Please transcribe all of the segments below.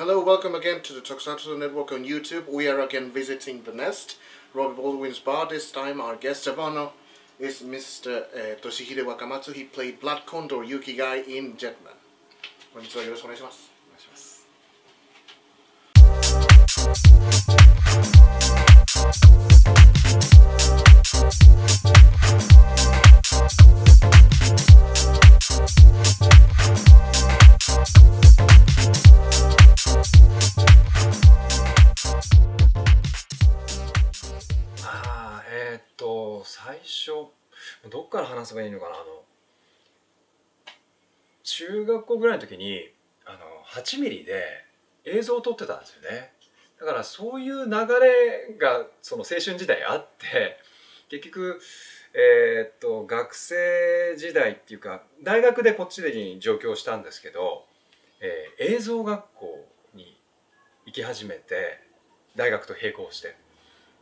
Hello, welcome again to the Tokusatsu Network on YouTube. We are again visiting the Nest, Robbie Baldwin's bar. This time, our guest of honor is Mr. Uh, Toshihide Wakamatsu. He played Blood Condor Yuki Guy in Jetman. こんにちは、よろしくお願いします。お願いしますま あえーっと最初どっから話せばいいのかな？あの中学校ぐらいの時にあの8ミリで映像を撮ってたんですよね。だからそういう流れがその青春時代あって 結局えーっと学生時代っていうか大学でこっちに上京したんですけど、えー映像学校に行き始めて大学と並行して。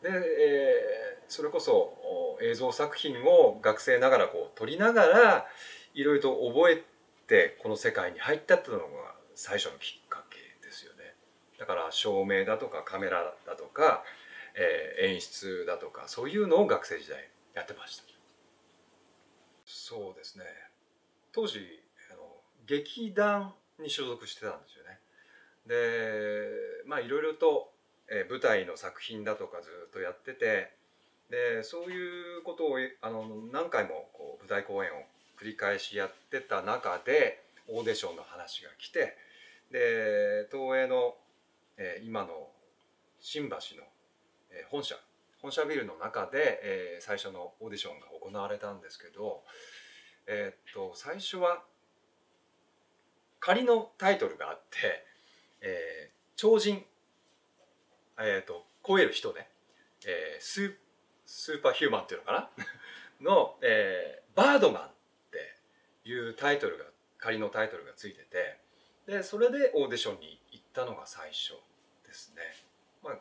で、えーそれこそ映像作品を学生ながらこう撮りながらいろいろと覚えてこの世界に入ったっていうのが最初のきっだから照明だとかカメラだとか、えー演出だとかそういうのを学生時代やってました。そうですね。当時あの劇団に所属してたんですよね。でまあいろいろと、えー舞台の作品だとかずっとやっててでそういうことをあの何回もこう舞台公演を繰り返しやってた中でオーディションの話が来てで東映の、えー今の新橋の、えー本社本社ビルの中で、えー最初のオーディションが行われたんですけど、えーっと最初は仮のタイトルがあって「えー超人」えーっと超える人ね、えースースーパーヒューマンっていうのかな？の、えーバードマンっていうタイトルが仮のタイトルがついててでそれでオーディションに行ったのが最初ですね。まあ、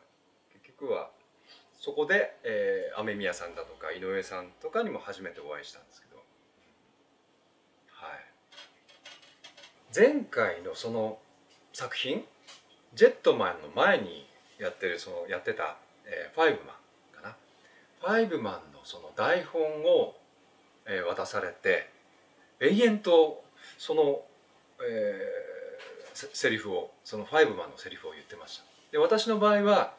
結局はそこで、えー、雨宮さんだとか井上さんとかにも初めてお会いしたんですけど、はい、前回のその作品「ジェットマン」の前にやってるそのやってた、えーファイブマンかな。ファイブマンのその台本を、えー渡されて永遠とその、えーセリフをそのファイブマンのセリフを言ってました。で私の場合は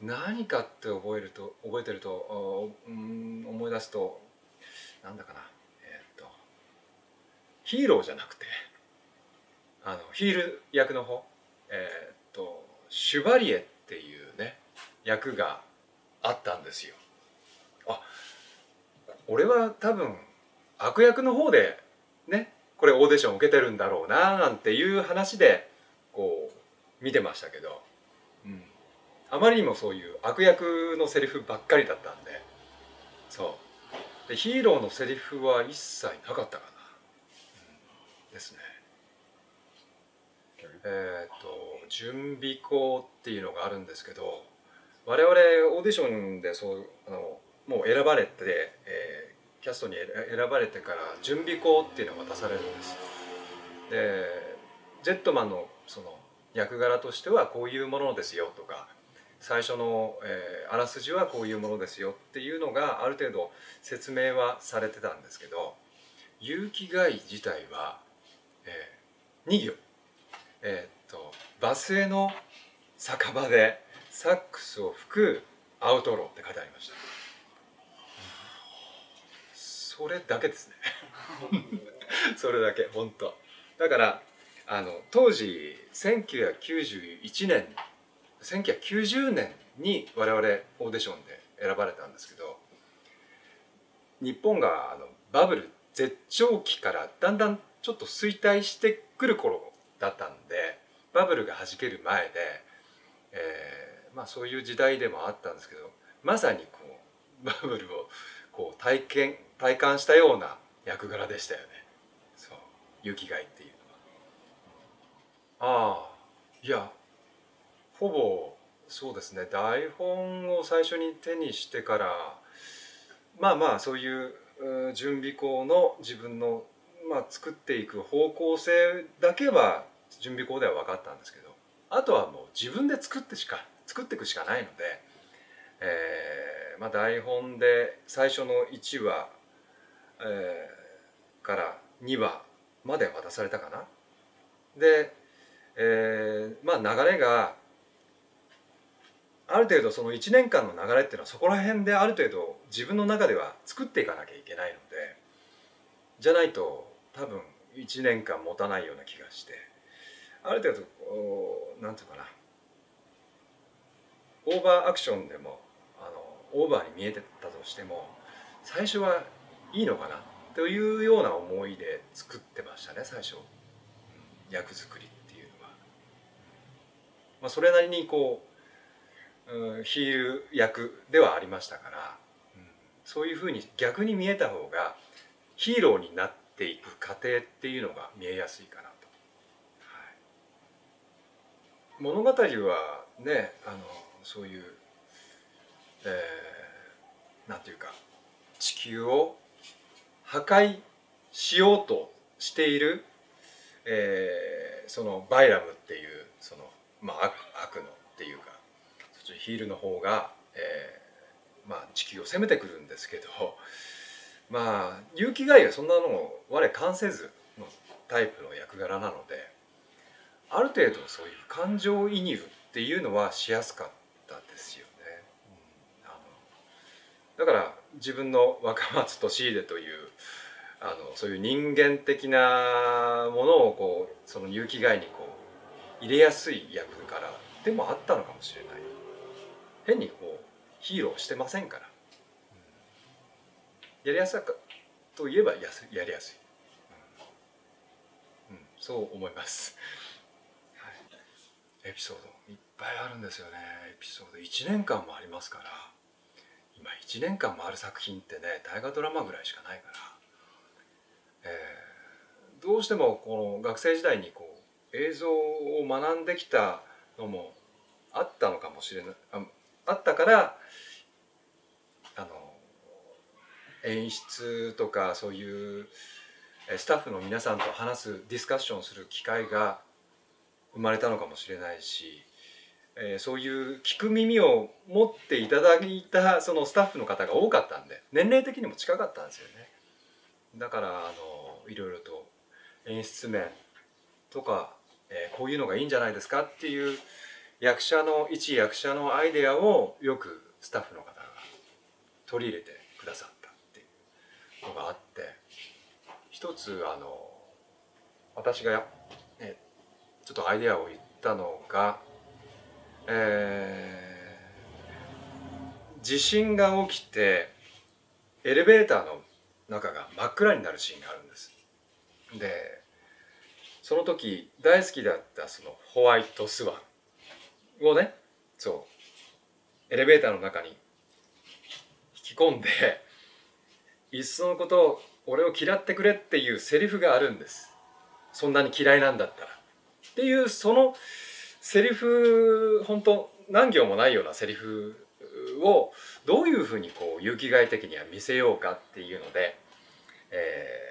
何かって覚えると覚えてるとうん思い出すとなんだかなえーっとヒーローじゃなくてあのヒール役の方えーっとシュバリエっていうね役があったんですよ。あ俺は多分悪役の方でねこれオーディション受けてるんだろうななんていう話でこう見てましたけど、うん、あまりにもそういう悪役のセリフばっかりだったんで。そう。でヒーローのセリフは一切なかったかな、うん。ですね。えっ、と準備校っていうのがあるんですけど我々オーディションでそうあのもう選ばれて、えーキャストに選ばれてから準備校っていうのが渡されるんです。でジェットマンのその役柄としてはこういうものですよとか最初の、えーあらすじはこういうものですよっていうのがある程度説明はされてたんですけど有機街自体は、え2行。えーっとバスへの酒場でサックスを吹くアウトローって書いてありました。それだけですね。それだけ本当。だからあの当時1991年1990年に我々オーディションで選ばれたんですけど日本があのバブル絶頂期からだんだんちょっと衰退してくる頃だったんでバブルがはじける前で、えーまあ、そういう時代でもあったんですけどまさにこうバブルをこう体験体感したような役柄でしたよね。そう。雪貝っていうのは。ああ。いやほぼそうですね。台本を最初に手にしてからまあまあそういう準備校の自分の、まあ、作っていく方向性だけは準備校では分かったんですけどあとはもう自分で作ってしか作っていくしかないので、えーまあ、台本で最初の1話、えーから2話まで渡されたかな。で、えーまあ流れがある程度その1年間の流れっていうのはそこら辺である程度自分の中では作っていかなきゃいけないのでじゃないと多分1年間持たないような気がしてある程度こうなんていうかなオーバーアクションでもあのオーバーに見えてたとしても最初はいいのかな？というような思いで作ってましたね最初、うん。役作りっていうのは。まあ、それなりにこう、うん、ヒール役ではありましたから、うん。そういうふうに逆に見えた方がヒーローになっていく過程っていうのが見えやすいかなと。はい、物語はねあのそういう、えー、なんていうか地球を破壊しようとしている、えーそのバイラムっていうその、まあ、悪のっていうかそっちヒールの方が、えーまあ、地球を攻めてくるんですけど まあ結城外はそんなの我関せずのタイプの役柄なのである程度そういう感情移入っていうのはしやすかったですよね。うんあのだから自分の若松俊秀というあのそういう人間的なものをこうその有機外にこう入れやすい役柄でもあったのかもしれない。変にこうヒーローしてませんから、やりやすさかといえばやすやりやすい、うん。うん。そう思います、はい、エピソードいっぱいあるんですよね。エピソード1年間もありますから。今1年間もある作品ってね大河ドラマぐらいしかないから。えーどうしてもこの学生時代にこう映像を学んできたのもあったのかもしれないああったからあの演出とかそういうスタッフの皆さんと話すディスカッションする機会が生まれたのかもしれないし、えーそういう聞く耳を持っていただいたそのスタッフの方が多かったんで年齢的にも近かったんですよね。だからあのいろいろと演出面とか、えーこういうのがいいんじゃないですかっていう役者の一役者のアイデアをよくスタッフの方が取り入れてくださったっていうのがあって一つあの私が、ね、ちょっとアイデアを言ったのが、え地震が起きてエレベーターの中が真っ暗になるシーンがあるんです。でその時大好きだったそのホワイトスワンをねそうエレベーターの中に引き込んでいっそのこと俺を嫌ってくれっていうセリフがあるんですそんなに嫌いなんだったらっていうそのセリフ本当何行もないようなセリフをどういうふうにこう有機外的には見せようかっていうので、え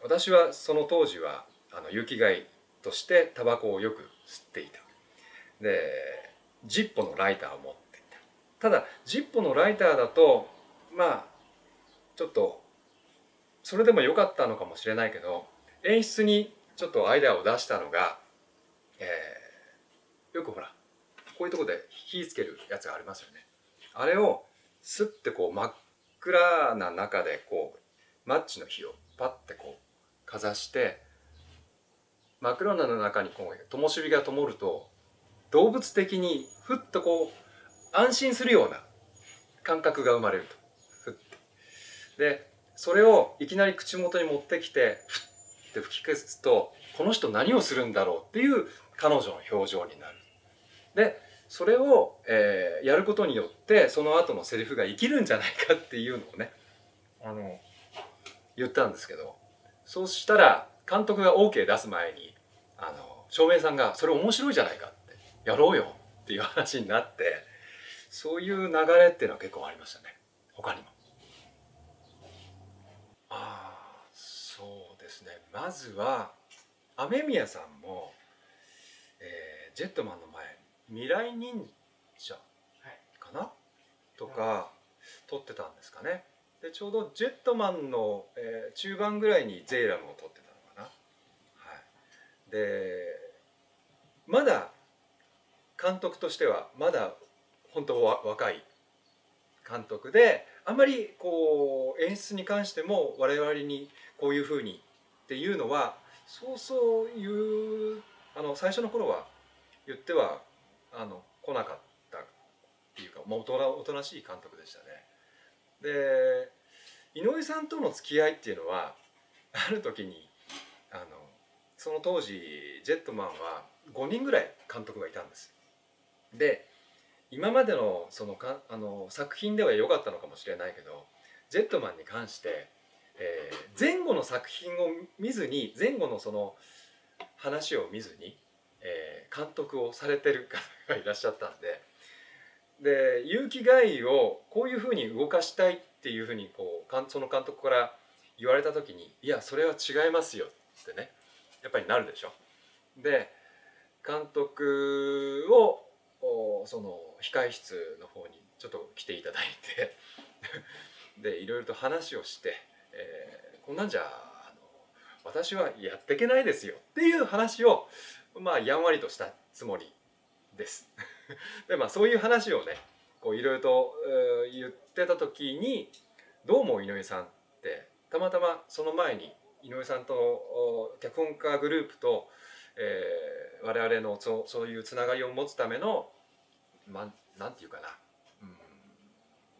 ー私はその当時はあの有機外としてタバコをよく吸っていた。でジッポのライターを持っていた。ただジッポのライターだとまあちょっとそれでも良かったのかもしれないけど演出にちょっとアイデアを出したのが、えーよくほらこういうとこで火つけるやつがありますよね。あれをスッてこう真っ暗な中でこうマッチの火をパッてこうかざして真っ暗な中にこう灯火が灯ると動物的にふっとこう安心するような感覚が生まれると。ふって。でそれをいきなり口元に持ってきてふって吹き消すとこの人何をするんだろうっていう彼女の表情になる。でそれを、えーやることによってその後のセリフが生きるんじゃないかっていうのをねあの言ったんですけどそうしたら監督が OK 出す前にあの照明さんが「それ面白いじゃないか」って「やろうよ」っていう話になってそういう流れっていうのは結構ありましたね他にも。ああそうですねまずは雨宮さんもえージェットマンの前未来忍者かな、とか撮ってたんですかね。でちょうどジェットマンの、えー中盤ぐらいにゼイラムを撮ってたのかな、はい、でまだ監督としてはまだ本当は若い監督であんまりこう演出に関しても我々にこういうふうにっていうのはそうそういうあの最初の頃は言ってはあの来なかったっていうか、まあ、おとおとなしい監督でしたね。で井上さんとの付き合いっていうのはある時にあのその当時ジェットマンは5人ぐらい監督がいたんです。で今までのそのかあの作品では良かったのかもしれないけどジェットマンに関して、えー前後の作品を見ずに前後のその話を見ずに、えー監督をされてる方がいらっしゃったんで。で結城外をこういうふうに動かしたいっていうふうにこうその監督から言われた時に「いやそれは違いますよ」ってね。やっぱりなるでしょ。で監督をおその控え室の方にちょっと来ていただいて。でいろいろと話をして、えーこんなんじゃあの私はやっていけないですよっていう話をまあやんわりとしたつもりです。でまあそういう話をねこういろいろと、言ってた時にどうも井上さんってたまたまその前に井上さんと脚本家グループと、えー我々のそそういうつながりを持つための、ま、なんていうかな、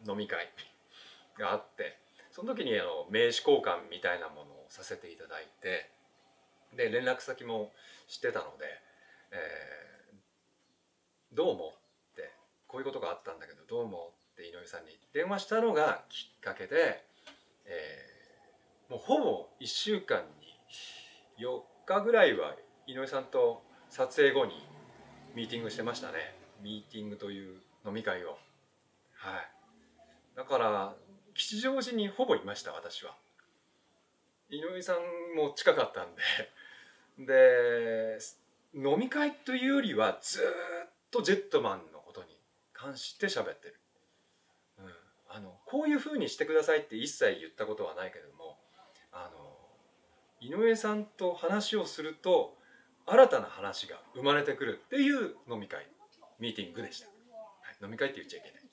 うん、飲み会 があってその時にあの名刺交換みたいなものをさせていただいてで連絡先も知ってたので、えーどうもってこういうことがあったんだけどどうもって井上さんに電話したのがきっかけで、えーもうほぼ1週間に4日ぐらいは井上さんと撮影後にミーティングしてましたね。ミーティングという飲み会を。はい。だから吉祥寺にほぼいました私は。井上さんも近かったんでで飲み会というよりはずっとジェットマンのことに関して喋ってる、うん、あのこういうふうにしてくださいって一切言ったことはないけどもあの井上さんと話をすると新たな話が生まれてくるっていう飲み会ミーティングでした、はい、飲み会って言っちゃいけない。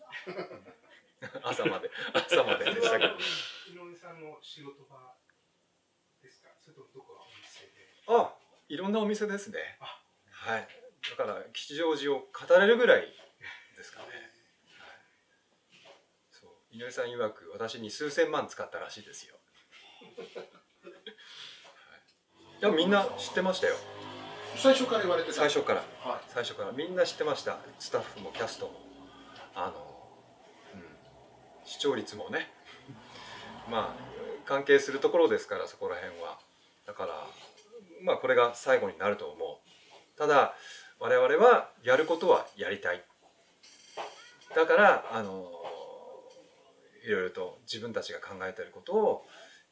朝まで朝まででしたけど。井上さんの仕事場ですか？それともどこ？あいろんなお店ですね。あ。はい。だから吉祥寺を語れるぐらいですかね、はい、そう。井上さん曰く私に数千万使ったらしいですよ、はい、いやみんな知ってましたよ。最初から言われてた。最初から。は最初から。みんな知ってました。スタッフもキャストも。あの、うん、視聴率もね。まあ関係するところですからそこら辺は。だからまあこれが最後になると思う。ただ我々はやることはやりたい。だからあのいろいろと自分たちが考えてることを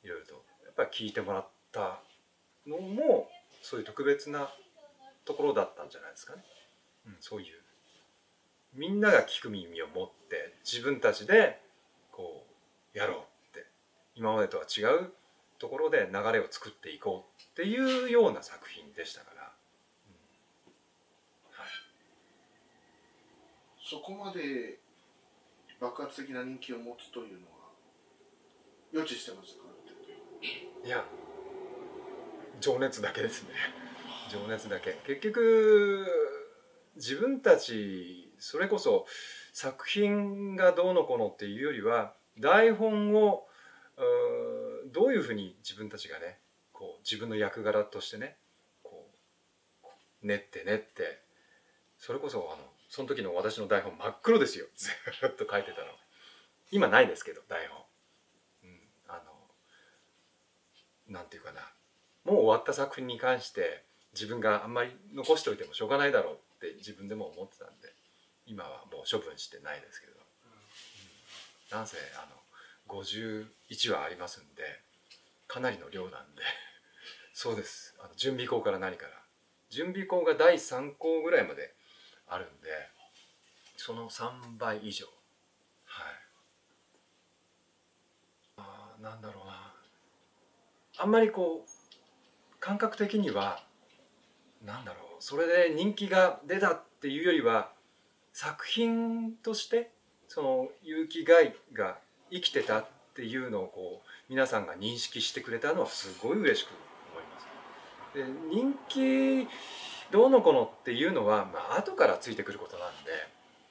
いろいろとやっぱり聞いてもらったのもそういう特別なところだったんじゃないですかね、うん、そういう。みんなが聞く耳を持って自分たちでこうやろうって。今までとは違うところで流れを作っていこうっていうような作品でしたから、うん。はい、そこまで爆発的な人気を持つというのは予知してましたか？いや。情熱だけですね。情熱だけ。結局自分たちそれこそ作品がどうのこうのっていうよりは台本をどういうふうに自分たちがね自分の役柄としてねこう練って練ってそれこそあのその時の私の台本真っ黒ですよ。ずっと書いてたの。今ないですけど台本、うん、あのなんていうかな。もう終わった作品に関して自分があんまり残しておいてもしょうがないだろうって自分でも思ってたんで今はもう処分してないですけど、うん。なんせあの51話ありますんでかなりの量なんで。そうです。あの準備校から何から。準備校が第3校ぐらいまであるんでその3倍以上。はい。あーなんだろうな。あんまりこう感覚的にはなんだろう。それで人気が出たっていうよりは作品としてその結城貝が生きてたっていうのをこう皆さんが認識してくれたのはすごい嬉しく。で人気どうのこのっていうのは、まあ後からついてくることなんで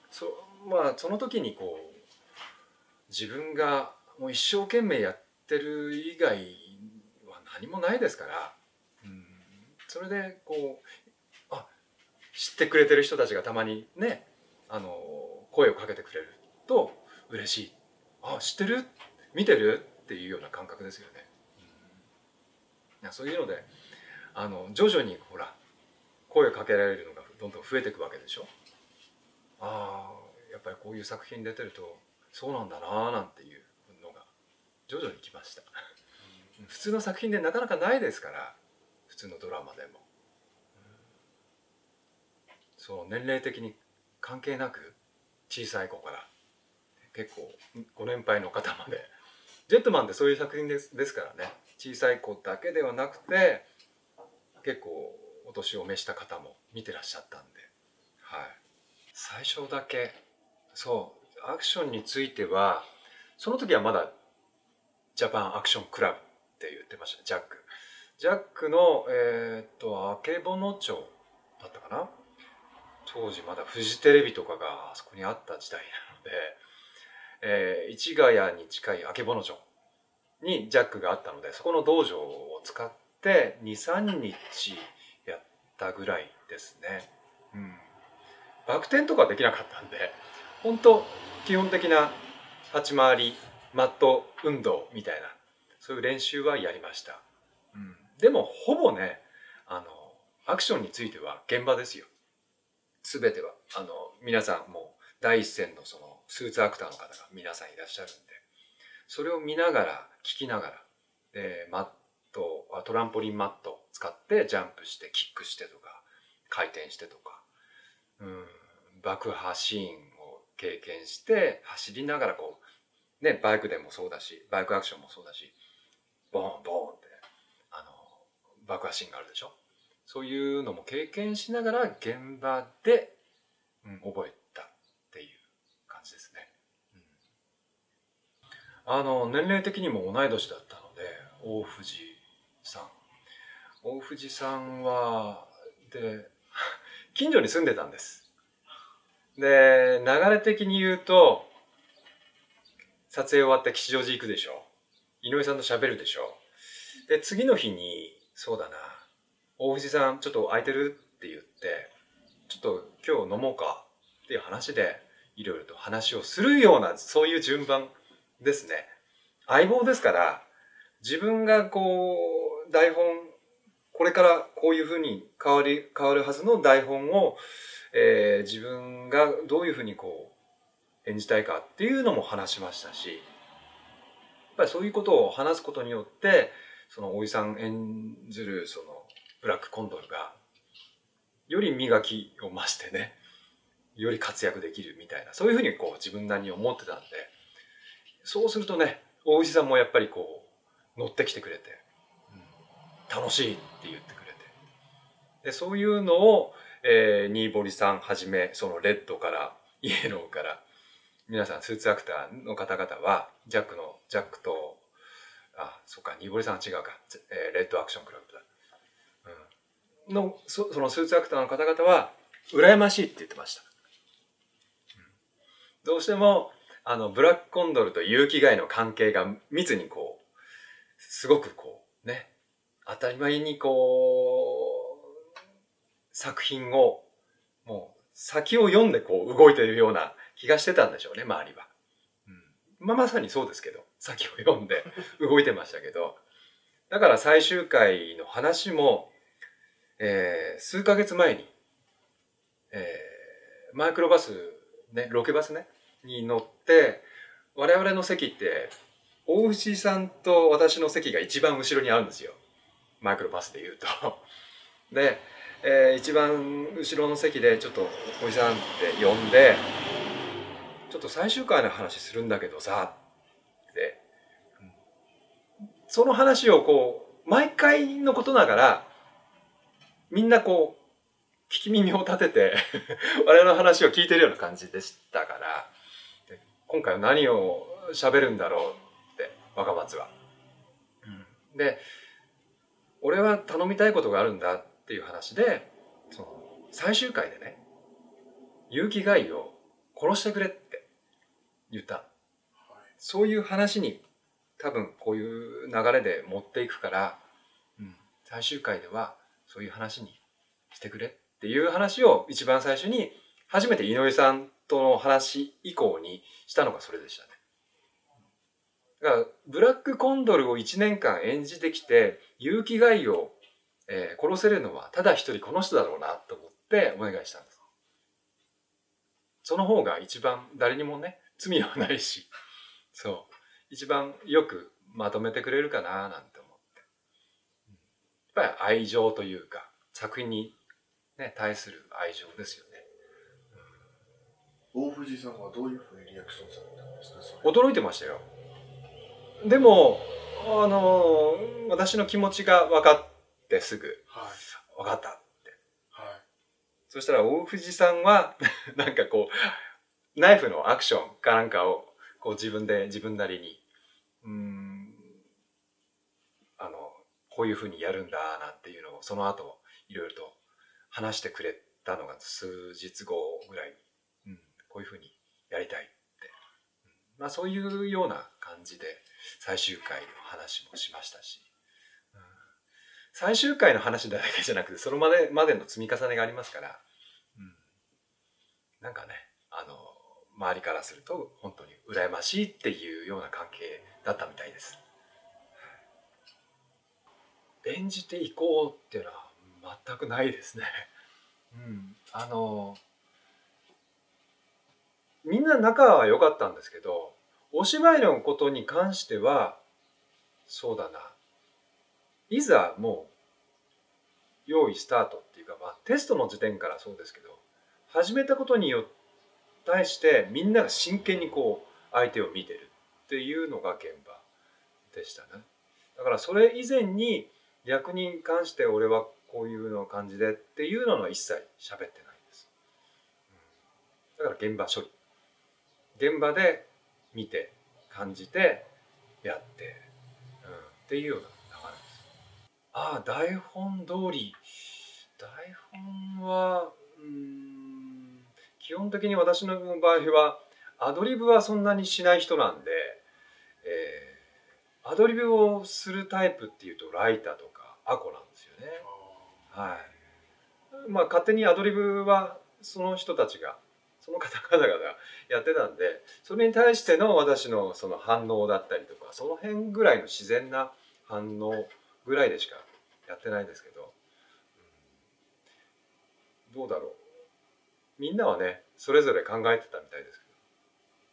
そ,、まあ、その時にこう自分がもう一生懸命やってる以外は何もないですから、うん、それでこうあ知ってくれてる人たちがたまにねあの声をかけてくれると嬉しい。あ知ってる？見てる？っていうような感覚ですよね。うん、いやそういうのであの徐々にほら声をかけられるのがどんどん増えていくわけでしょ？ああやっぱりこういう作品出てるとそうなんだなーなんていうのが徐々に来ました。普通の作品でなかなかないですから普通のドラマでも。そう年齢的に関係なく小さい子から結構ご年配の方までジェットマンってそういう作品ですですからね小さい子だけではなくて結構お年を召した方も見てらっしゃったんで、はい、最初だけそうアクションについてはその時はまだジャパンアクションクラブって言ってました。ジャック。ジャックのえーっとあけぼの町だったかな？当時まだフジテレビとかがあそこにあった時代なので、えー市ヶ谷に近い曙町にジャックがあったのでそこの道場を使って23日やったぐらいですね。うん、バク転とかできなかったんで本当基本的な立ち回りマット運動みたいなそういう練習はやりました。うん、でもほぼねあのアクションについては現場ですよ。全てはあの皆さんもう第一線のそのスーツアクターの方が皆さんいらっしゃるんでそれを見ながら聞きながらでマットランポリンマットを使ってジャンプしてキックしてとか回転してとか、うん、爆破シーンを経験して走りながらこうねバイクでもそうだしバイクアクションもそうだしボンボンってあの爆破シーンがあるでしょ？そういうのも経験しながら現場で、うん、覚えたっていう感じですね。あの年齢的にも同い年だったので大藤さん。大藤さんはで 近所に住んでたんです。で流れ的に言うと撮影終わって吉祥寺行くでしょ。井上さんと喋るでしょ。で次の日にそうだな。大藤さんちょっと空いてるって言ってちょっと今日飲もうかっていう話でいろいろと話をするようなそういう順番ですね。相棒ですから自分がこう台本これからこういうふうに変わり変わるはずの台本を、えー自分がどういうふうにこう演じたいかっていうのも話しましたしやっぱりそういうことを話すことによってその大井さん演ずるそのブラックコンドルがより磨きを増してねより活躍できるみたいなそういうふうにこう自分なりに思ってたんでそうするとね大石さんもやっぱりこう乗ってきてくれて、楽しいって言ってくれて。でそういうのを、えー、新堀さんはじめそのレッドからイエローから皆さんスーツアクターの方々はジャックのジャックとあそっか新堀さんは違うか、えーレッドアクションクラブだ。うん。のそそのスーツアクターの方々は羨ましいって言ってました、うん。どうしてもあのブラックコンドルと有機貝の関係が密にこうすごくこうね当たり前にこう作品をもう先を読んでこう動いてるような気がしてたんでしょうね周りは、うん。まあ、まさにそうですけど。先を読んで動いてましたけど。だから最終回の話も、えー数ヶ月前に、えーマイクロバス、ね、ロケバスね、に乗って、我々の席って、大内さんと私の席が一番後ろにあるんですよ。マイクロバスで言うと。で、えー一番後ろの席でちょっとおじさんって呼んでちょっと最終回の話するんだけどさってうんその話をこう毎回のことながらみんなこう聞き耳を立てて 我々の話を聞いてるような感じでしたからで今回は何を喋るんだろうって若松は。うんで俺は頼みたいことがあるんだっていう話でその最終回でね結城ガイを殺してくれって言ったそういう話に多分こういう流れで持っていくから、うん、最終回ではそういう話にしてくれっていう話を一番最初に初めて井上さんとの話以降にしたのがそれでしたね。だからブラックコンドルを1年間演じてきて結城ガイを、えー殺せるのはただ一人この人だろうなと思ってお願いしたんです。その方が一番誰にもね罪はないしそう。一番よくまとめてくれるかななんて思って。うんやっぱり愛情というか作品に、ね、対する愛情ですよね。大藤さんはどういうふうにリアクションされたんですか？驚いてましたよでもあの私の気持ちが分かってすぐはい。分かったって。はい。そしたら大藤さんは なんかこうナイフのアクションかなんかをこう自分で自分なりにうーんあのこういうふうにやるんだなんていうのをその後いろいろと話してくれたのが数日後ぐらいに、うん、こういうふうにやりたいって、うんまあそういうような感じで最終回の話もしましたし、うん。最終回の話だけじゃなくてそれまでまでの積み重ねがありますから、うん、なんかねあの周りからすると本当に羨ましいっていうような関係だったみたいです。演じていこうっていうのは全くないですね。うん、あのみんな仲は良かったんですけどお芝居のことに関してはそうだな。いざもう用意スタートっていうか、まあ、テストの時点からそうですけど始めたことによって対してみんなが真剣にこう相手を見てるっていうのが現場でしたねだからそれ以前に役に関して俺はこういうの感じでっていうのは一切喋ってないです、だから現場処理。現場で見て感じてやって、うん、っていうような流れですああ台本通り台本はうん基本的に私の場合はアドリブはそんなにしない人なんで、えーアドリブをするタイプっていうとライターとかアコなんですよね。はい。まあ勝手にアドリブはその人たちがその方々がやってたんでそれに対しての私のその反応だったりとかその辺ぐらいの自然な反応ぐらいでしかやってないんですけど、うんどうだろう。みんなはねそれぞれ考えてたみたいです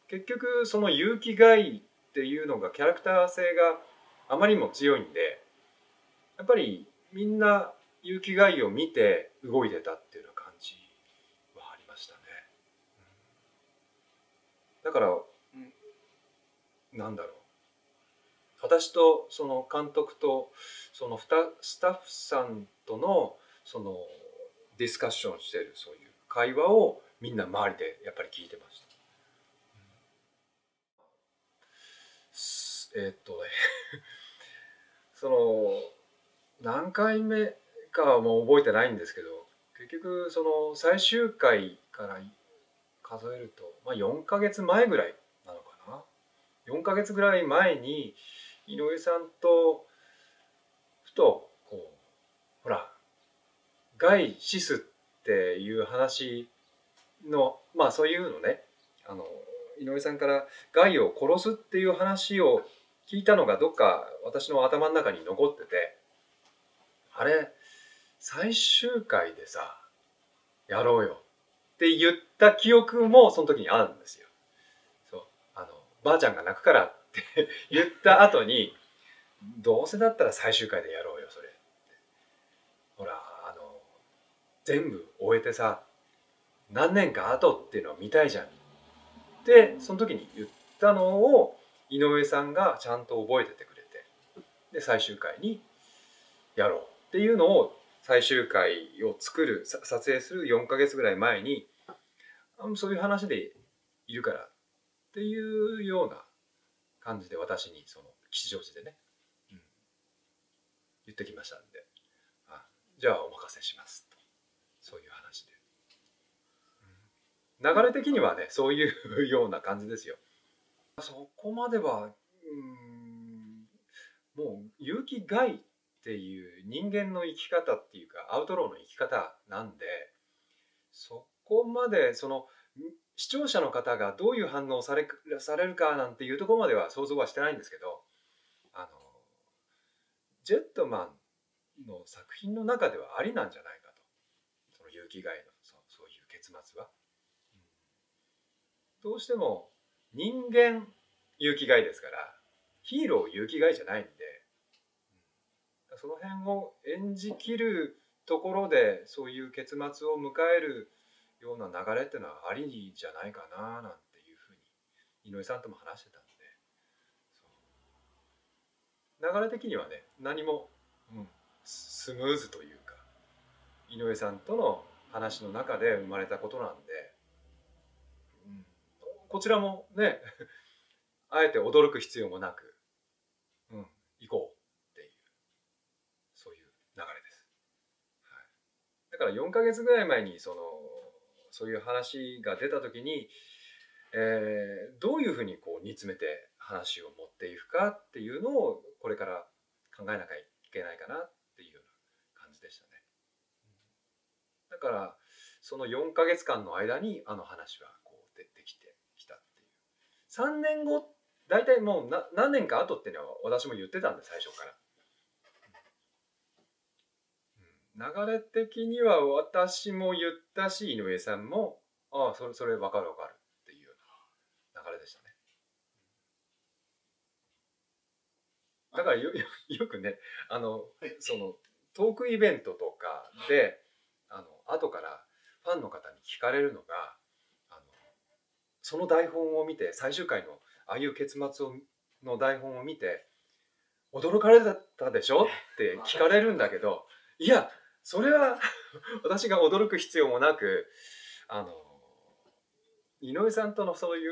けど結局その有機害っていうのがキャラクター性があまりにも強いんでやっぱりみんな有機害を見て動いてたっていうような感じはありましたね。うんだから、うんなんだろう。私とその監督とそのスタッフさんとのそのディスカッションしてるそういう会話をみんな周りでやっぱり聞いてました。すえーっとね。その何回目かはもう覚えてないんですけど結局その最終回から数えると、まあ、4ヶ月前ぐらいなのかな？4ヶ月ぐらい前に井上さんとふとこうほらガイシスっていう話のまあそういうのね。あの井上さんからガイを殺すっていう話を聞いたのがどっか私の頭の中に残っててあれ最終回でさやろうよ。って言った記憶もその時にあるんですよ。そうあのばあちゃんが泣くからって 言った後にどうせだったら最終回でやろうよそれほらあの全部終えてさ何年か後っていうのを見たいじゃんでその時に言ったのを井上さんがちゃんと覚えててくれてで最終回にやろうっていうのを最終回を作る撮影する4ヶ月ぐらい前にそういう話でいるからっていうような感じで私にその吉祥寺でね、うん、言ってきましたんで。あじゃあお任せしますと。そういう話で、うん、流れ的にはねそういうような感じですよ。そこまではうんもう勇気外っていう人間の生き方っていうかアウトローの生き方なんでそこまでその視聴者の方がどういう反応をされされるかなんていうところまでは想像はしてないんですけどあのジェットマンの作品の中ではありなんじゃないかと。その勇気外のそそういう結末は、どうしても人間勇気外ですからヒーロー勇気外じゃないんで、うん、その辺を演じきるところでそういう結末を迎えるような流れっていうのはありじゃないかななんていうふうに井上さんとも話してたんで。流れ的にはね何も、うん、スムーズというか井上さんとの話の中で生まれたことなんで、うん、こちらもね あえて驚く必要もなく、うん、行こうっていうそういう流れです、はい、だから4か月ぐらい前にそのそういう話が出た時に、えー、どういうふうにこう煮詰めて話を持っていくかっていうのをこれから考えなきゃいけないかなっていうような感じでしたね。だからその4ヶ月間の間にあの話はこう出てきてきたっていう。3年後大体もう何年か後っていうのは私も言ってたんで最初から。流れ的には私も言ったし井上さんもああそれそれ分かる分かるっていうような流れでしたね。だからよよくねあの、はい、そのトークイベントとかであの後からファンの方に聞かれるのがあのその台本を見て最終回のああいう結末をの台本を見て驚かれたでしょって聞かれるんだけどいやそれは 私が驚く必要もなくあの井上さんとのそうい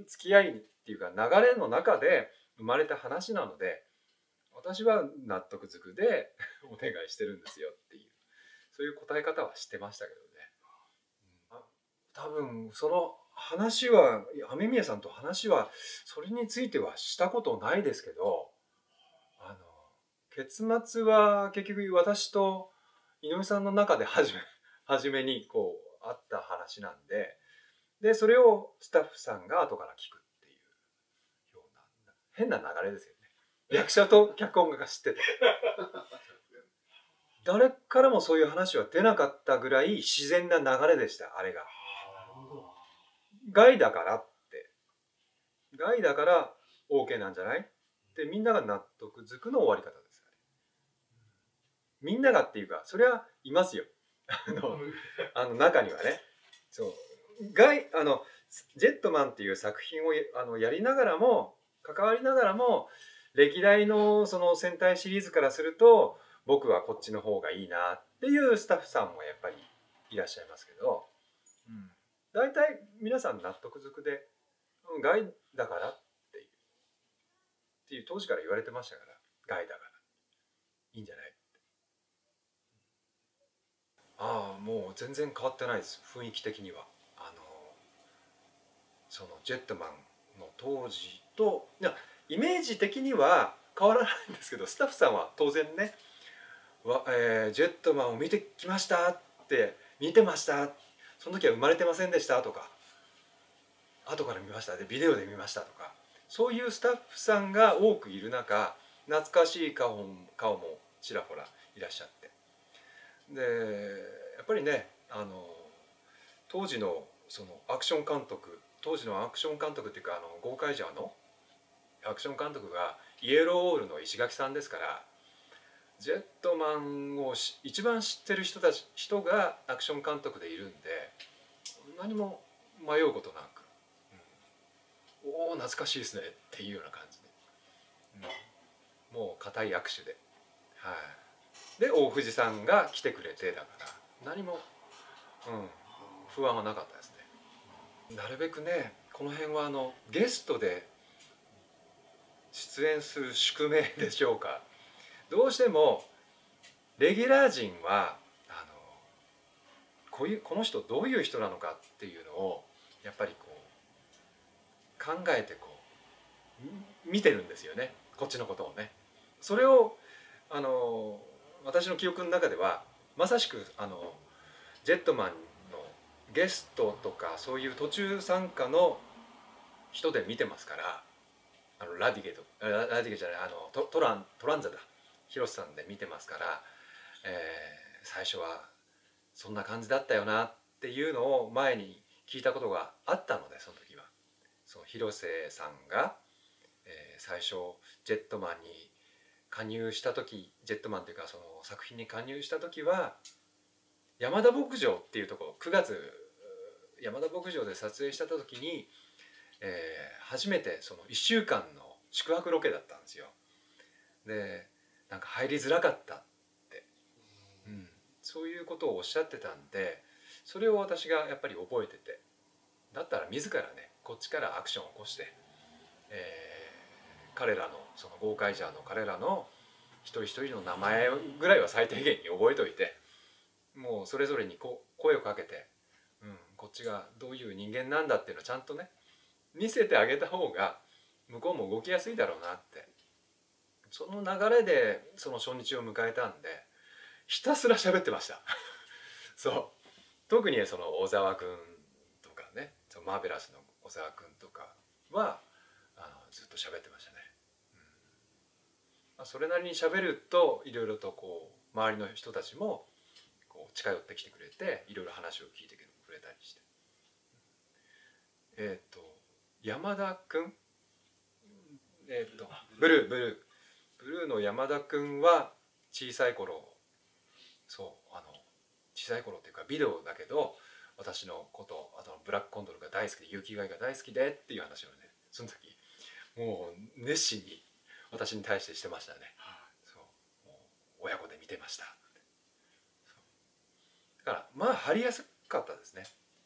う付き合いっていうか流れの中で生まれた話なので私は納得づくで お願いしてるんですよっていうそういう答え方はしてましたけどね、うん、多分その話は雨宮さんと話はそれについてはしたことないですけどあの結末は結局私と井上さんの中で初め 初めにこうあった話なんででそれをスタッフさんが後から聞くっていうような変な流れですよね。役者と脚本家が知ってて。誰からもそういう話は出なかったぐらい自然な流れでしたあれが。害だからって。害だから OK なんじゃない？ってみんなが納得づくの終わり方みんながっていうかそれはいますよ。あのあの中にはね。そう。外あのジェットマンっていう作品をあのやりながらも関わりながらも歴代のその戦隊シリーズからすると僕はこっちの方がいいなっていうスタッフさんもやっぱりいらっしゃいますけど、うん、大体皆さん納得づくで害だからっていうっていう当時から言われてましたから害だから。いいんじゃない？ああもう全然変わってないです雰囲気的には。あのそのジェットマンの当時といやイメージ的には変わらないんですけどスタッフさんは当然ね「わえー、ジェットマンを見てきました」って「見てました」その時は生まれてませんでしたとか後から見ました。でビデオで見ましたとかそういうスタッフさんが多くいる中懐かしい顔も顔もちらほらいらっしゃって。でやっぱりねあの当時のそのアクション監督当時のアクション監督っていうかあのゴーカイジャーのアクション監督がイエローオールの石垣さんですからジェットマンをし一番知ってる人たち人がアクション監督でいるんで何も迷うことなく、うんおお懐かしいですねっていうような感じで、うん。もう固い握手で。はい。で大藤さんが来てくれてだから何も、うん、不安はなかったですね。なるべくねこの辺はあのゲストで出演する宿命でしょうか。どうしてもレギュラー陣はあのこういうこの人どういう人なのかっていうのをやっぱりこう考えてこう見てるんですよね。こっちのことをね。それをあの私の記憶の中ではまさしくあのジェットマンのゲストとかそういう途中参加の人で見てますからあのラディゲとララディゲじゃないあのトトラントランザだ。広瀬さんで見てますから、えー最初はそんな感じだったよなっていうのを前に聞いたことがあったのでその時は。その広瀬さんが、えー最初ジェットマンに加入した時ジェットマンというかその作品に加入した時は山田牧場っていうところ9月山田牧場で撮影した時に、えー初めてその1週間の宿泊ロケだったんですよ。でなんか入りづらかったって、うん、そういうことをおっしゃってたんでそれを私がやっぱり覚えてて。だったら自らねこっちからアクションを起こして、えー彼らのそのゴーカイジャーの彼らの一人一人の名前ぐらいは最低限に覚えといてもうそれぞれにこ声をかけて、うん、こっちがどういう人間なんだっていうのをちゃんとね見せてあげた方が向こうも動きやすいだろうなって。その流れでその初日を迎えたんでひたすら喋ってました。そう。特にその小沢君とかねそのマーベラスの小沢君とかはあのずっと喋ってました、それなりに喋るといろいろとこう周りの人たちもこう近寄ってきてくれていろいろ話を聞いてくれたりして。えっ、と山田君えっ、とブルー。ブルーブルー。の山田君は小さい頃そうあの小さい頃っていうかビデオだけど私のことあとブラックコンドルが大好きで有機貝が大好きでっていう話をねその時もう熱心に私に対してしてましたね。そう。う親子で見てました。だからまあ張りやすかったですね、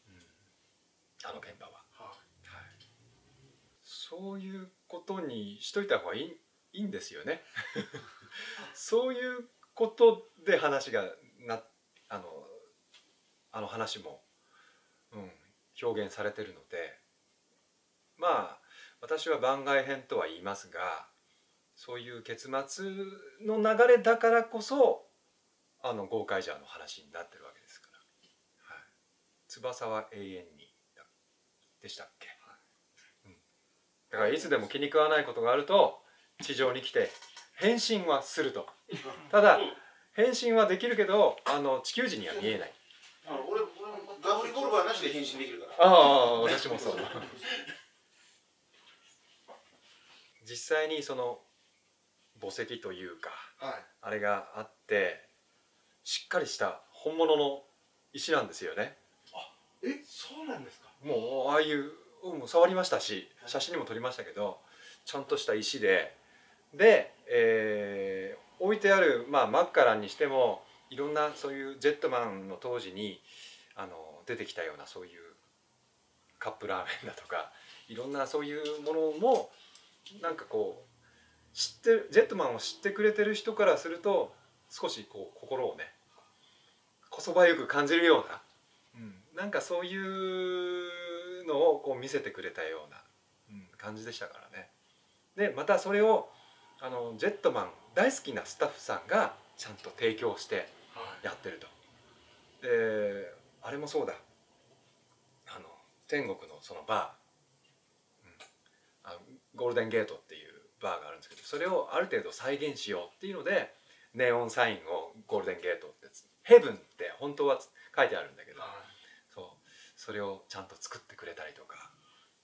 うん、あの現場は、はい、そういうことにしといた方がいいいいんですよね。そういうことで話がなあのあの話も、うん、表現されてるのでまあ私は番外編とは言いますがそういう結末の流れだからこそあのゴーカイジャーの話になってるわけですから、はい、翼は永遠にだ。でしたっけ、うん、だからいつでも気に食わないことがあると地上に来て変身はすると。ただ変身はできるけどあの地球人には見えない。俺ガブリボルバーなしで変身できるから。ああ私もそう。実際にその墓石というかはい。あれがあってしっかりした本物の石なんですよね。えそうなんですか？もうああいう、うん、触りましたし写真にも撮りましたけどちゃんとした石で。で、えー置いてある、まあ、マッカランにしてもいろんなそういうジェットマンの当時にあの出てきたようなそういうカップラーメンだとかいろんなそういうものもなんかこう知ってるジェットマンを知ってくれてる人からすると少しこう心をねこそばゆく感じるような、うん、なんかそういうのをこう見せてくれたような、うん、感じでしたからね。でまたそれをあのジェットマン大好きなスタッフさんがちゃんと提供してやってると。であれもそうだ。あの天国のそのバー、うん、あのゴールデンゲートっていうバーがあるんですけどそれをある程度再現しようっていうのでネオンサインをゴールデンゲートってヘブンって本当は書いてあるんだけどそうそれをちゃんと作ってくれたりとか、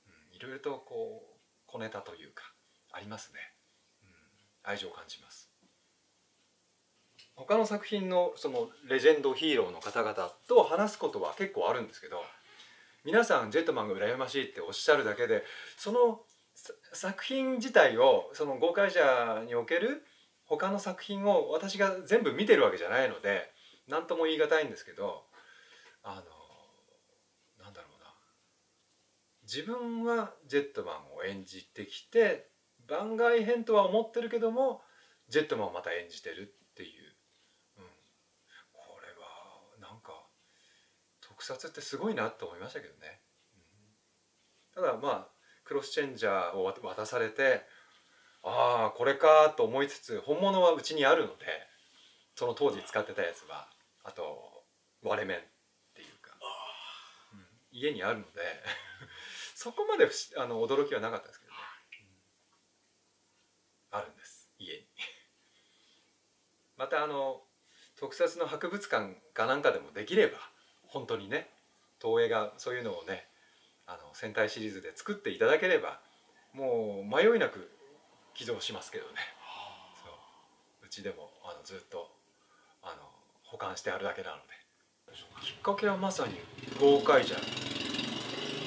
うん、いろいろとこう小ネタというかありますね、うん、愛情を感じます。他の作品のそのレジェンドヒーローの方々と話すことは結構あるんですけど皆さんジェットマンが羨ましいっておっしゃるだけでそのさ作品自体をその「豪快者」における他の作品を私が全部見てるわけじゃないので何とも言い難いんですけどあのなんだろうな。自分はジェットマンを演じてきて番外編とは思ってるけどもジェットマンをまた演じてるっていう、うん、これはなんか特撮ってすごいなと思いましたけどね、うん、ただまあクロスチェンジャーを渡されてああこれかと思いつつ本物はうちにあるのでその当時使ってたやつはあと割れ目っていうか、うん。家にあるので そこまであの驚きはなかったですけどね、うん。あるんです家に。またあの特撮の博物館かなんかでもできれば本当にね東映がそういうのをねあの戦隊シリーズで作っていただければもう迷いなく寄贈しますけどね。そう。うちでもあのずっとあの保管してあるだけなので。きっかけはまさに豪快者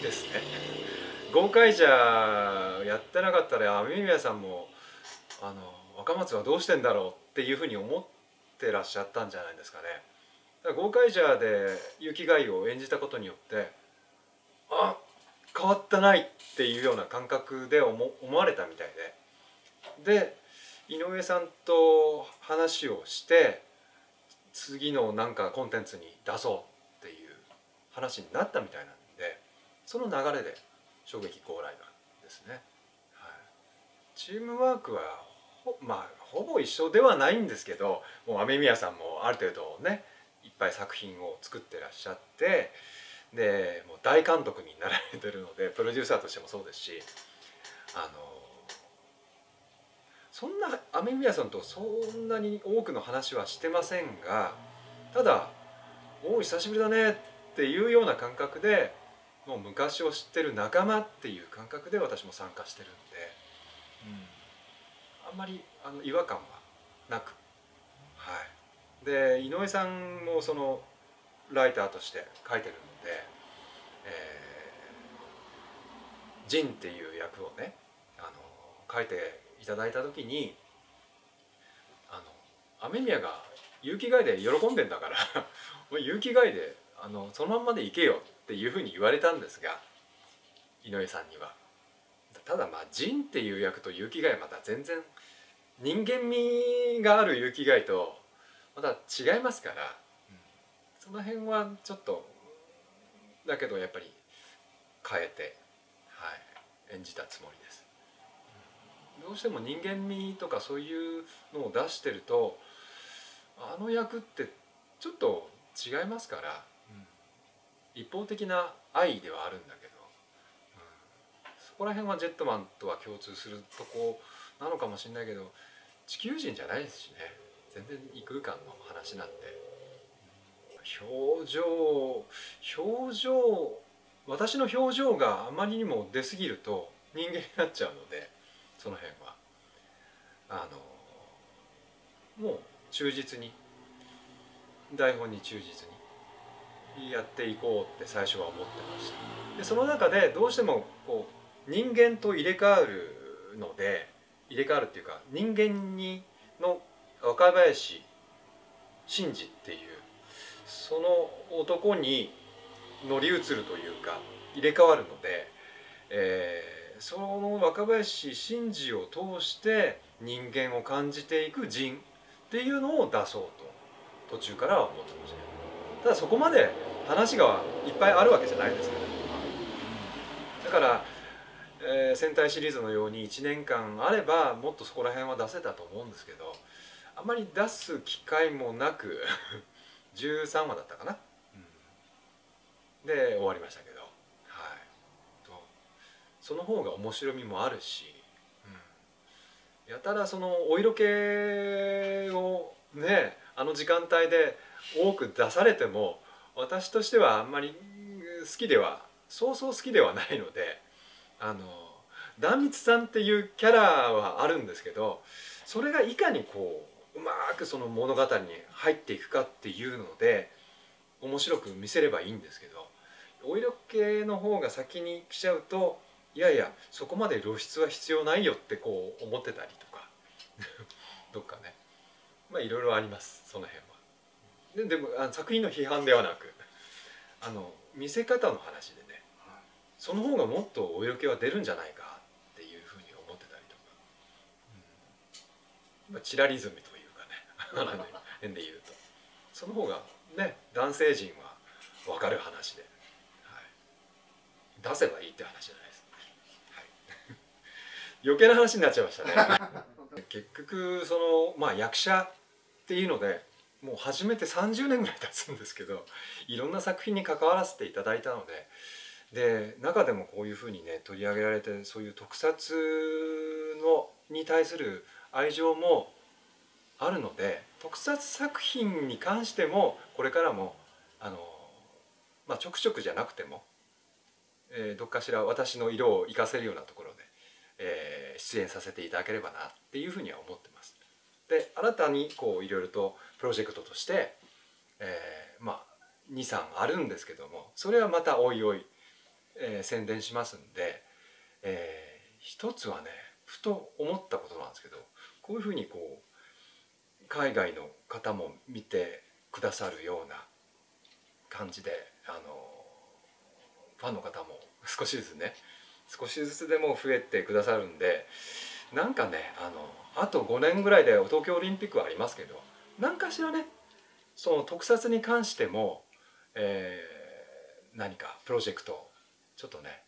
ですね。豪快者やってなかったら雨宮さんもあの若松はどうしてんだろうっていうふうに思ってらっしゃったんじゃないですかね。だから豪快者で雪貝を演じたことによってあ変わったないっていうような感覚で思思われたみたいで。で井上さんと話をして次のなんかコンテンツに出そうっていう話になったみたいなんでその流れで衝撃高ライバーですね、はい、チームワークはほまあほぼ一緒ではないんですけどもう雨宮さんもある程度ねいっぱい作品を作ってらっしゃってでもう大監督になられてるので プロデューサーとしてもそうですしあのそんな雨宮さんとそんなに多くの話はしてませんがただ「おお久しぶりだね」っていうような感覚でもう昔を知ってる仲間っていう感覚で私も参加してるんで、うん、あんまりあの違和感はなく。はい。で井上さんもそのライターとして書いてるので、えー、ジンっていう役をねあの書いていただいた時にあの雨宮が有機貝で喜んでんだから 有機貝であのそのまんまで行けよっていうふうに言われたんですが井上さんには。ただまあジンっていう役と有機貝はまた全然人間味がある有機貝とまた違いますから。その辺はちょっとだけどやっぱり変えて、はい、演じたつもりです。どうしても人間味とかそういうのを出してるとあの役ってちょっと違いますから、うん、一方的な愛ではあるんだけど、うん、そこら辺はジェットマンとは共通するとこなのかもしれないけど地球人じゃないですしね全然異空間の話なんで。表情表情私の表情があまりにも出過ぎると人間になっちゃうのでその辺は。あのもう忠実に台本に忠実にやっていこうって最初は思ってました。でその中でどうしてもこう人間と入れ替わるので入れ替わるっていうか人間にの若林真治っていうその男に乗り移るというか入れ替わるので、えー、その若林真治を通して人間を感じていく人っていうのを出そうと途中からは思ってました。ただそこまで話がいっぱいあるわけじゃないですからだから、えー、戦隊シリーズのように1年間あればもっとそこら辺は出せたと思うんですけどあまり出す機会もなく13話だったかな、うん、で終わりましたけど、はい、その方が面白みもあるし、うん、やたらそのお色気をねあの時間帯で多く出されても私としてはあんまり好きではそうそう好きではないのであの壇蜜さんっていうキャラはあるんですけどそれがいかにこううまくその物語に入っていくかっていうので面白く見せればいいんですけどお色気の方が先に来ちゃうといやいやそこまで露出は必要ないよってこう思ってたりとか どっかね。まあいろいろありますその辺は。ででもあ作品の批判ではなくあの見せ方の話でねその方がもっとお色気は出るんじゃないかっていうふうに思ってたりとか、うん。ま、チラリズムうかねあの辺で言うとその方がね男性陣は分かる話で、はい、出せばいいって話じゃないです、はい、余計な話になっちゃいましたね。結局そのまあ役者っていうのでもう初めて30年ぐらい経つんですけどいろんな作品に関わらせていただいたのでで中でもこういうふうにね取り上げられてそういう特撮のに対する愛情もあるので特撮作品に関してもこれからもあの、まあ、ちょくちょくじゃなくても、えーどっかしら私の色を活かせるようなところで、えー出演させていただければなっていうふうには思ってます。で新たにこういろいろとプロジェクトとして、えーまあ23あるんですけどもそれはまたおいおい、えー宣伝しますんで、えー一つはねふと思ったことなんですけどこういうふうにこう海外の方も見てくださるような感じであのファンの方も少しずつね少しずつでも増えてくださるんでなんかねあのあと5年ぐらいで東京オリンピックはありますけど何かしらねその特撮に関しても、えー何かプロジェクトをちょっとね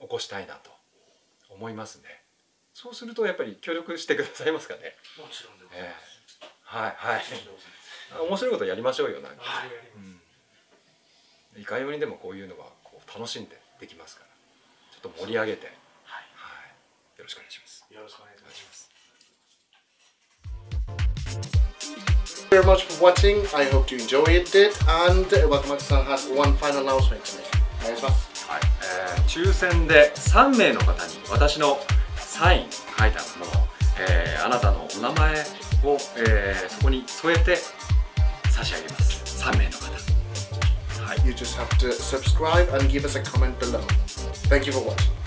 起こしたいなと思いますね。そうするとやっぱり協力してくださいますかねもちろんでございえます。えはいはい面白いことやりましょうよなんか、はいうん、いかようにでもこういうのはこう楽しんでできますからちょっと盛り上げて、はいよろしくお願いしますよろしくお願いします。Thank you very much for watching. I hope you enjoyed it. And Wakamatsu-san has one final announcement to make. お願いします。はい、えー抽選で3名の方に私のサイン書いたもの、えーあなたのお名前を、えーそこに添えて差し上げます3名の方はい You just have to subscribe and give us a comment below. Thank you for watching.